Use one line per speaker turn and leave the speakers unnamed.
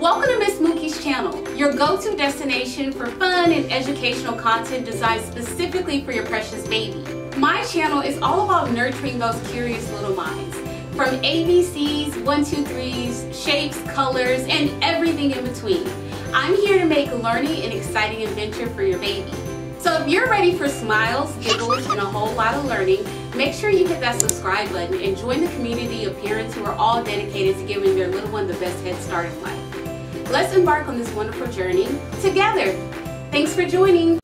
Welcome to Miss Mookie's channel, your go-to destination for fun and educational content designed specifically for your precious baby. My channel is all about nurturing those curious little minds. From ABCs, one, two, threes, shapes, colors, and everything in between. I'm here to make learning an exciting adventure for your baby. So if you're ready for smiles, giggles, and a whole lot of learning, make sure you hit that subscribe button and join the community of parents who are all dedicated to giving their little one the best head start in life. Let's embark on this wonderful journey together. Thanks for joining.